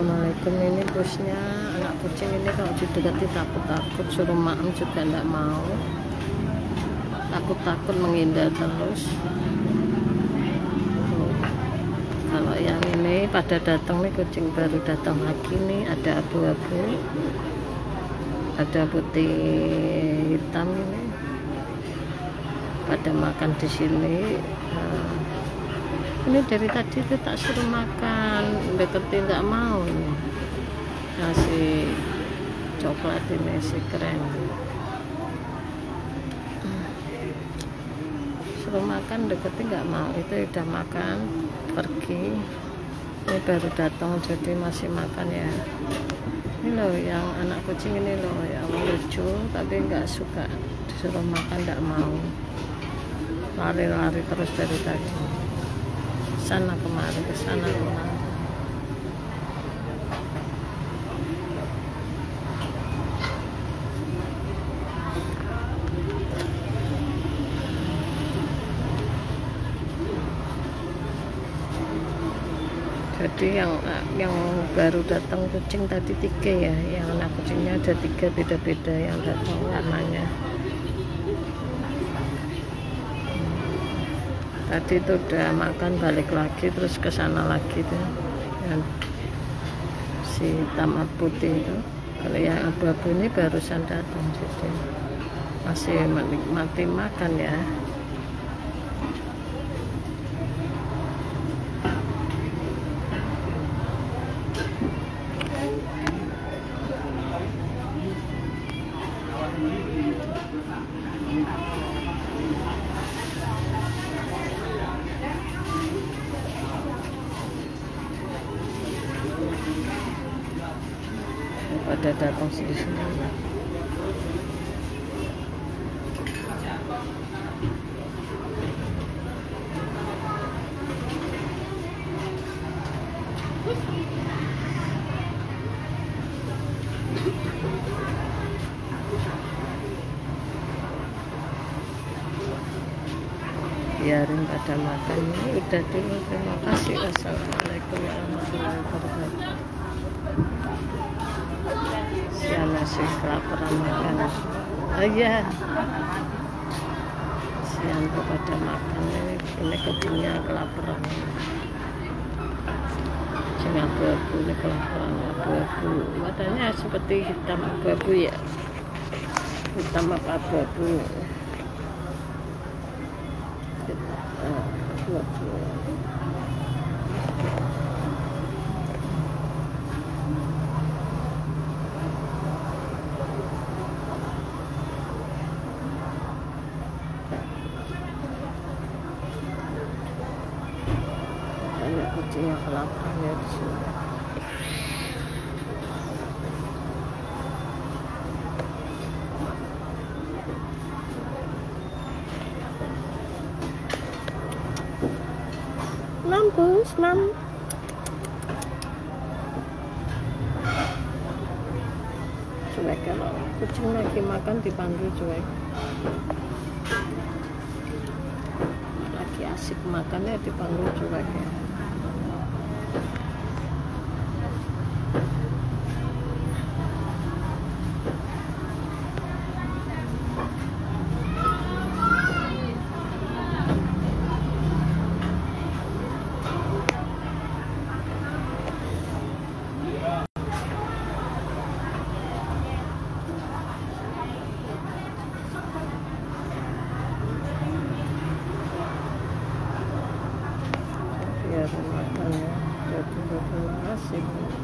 Assalamualaikum. Ini bosnya anak kucing ini kalau didekati takut-takut suruh maem juga tidak mau. Takut-takut menghindar terus. Kalau yang ini pada datang nih kucing baru datang lagi nih ada abu-abu. Ada putih hitam ini. Pada makan di sini. Nah, ini dari tadi itu tak suruh makan. Deketin nggak mau nasi coklat ini si keren. Suruh makan deketin nggak mau. Itu udah makan pergi. Ini baru datang jadi masih makan ya. Ini loh yang anak kucing ini loh yang lucu tapi nggak suka. Disuruh makan nggak mau. Lari-lari terus dari tadi sana kemari ke sana kemari jadi yang yang baru datang kucing tadi tiga ya yang anak kucingnya ada tiga beda-beda yang datang warnanya tadi itu udah makan balik lagi terus ke sana lagi tuh yang si tamat putih itu kalau yang abu-abu ini barusan datang jadi masih menikmati makan ya pada datang sini biarin pada makan. Ini udah dulu. Terima kasih. Wassalamualaikum warahmatullahi wabarakatuh Siana sih kelaparan makan. Oh iya. Siang pada makan. Ini ini kebunnya kelaparan. Kucing abu-abu ini kelaparan abu-abu. Matanya seperti hitam abu-abu ya. Hitam apa abu-abu? Abu-abu banyak kucing yang kelaparan ya di sini cuek kalau kucing lagi makan dipanggil cuek. Lagi asik makannya dipanggil cuek ya See.